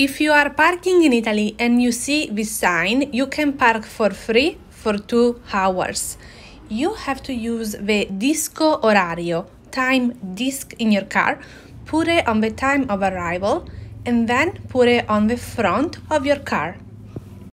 If you are parking in Italy and you see this sign, you can park for free for two hours. You have to use the disco orario time disc in your car, put it on the time of arrival, and then put it on the front of your car.